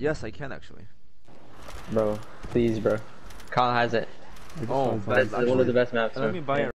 yes, I can actually. Bro, please, bro. Kyle has it. Oh, That's one of the best maps. Let me buy it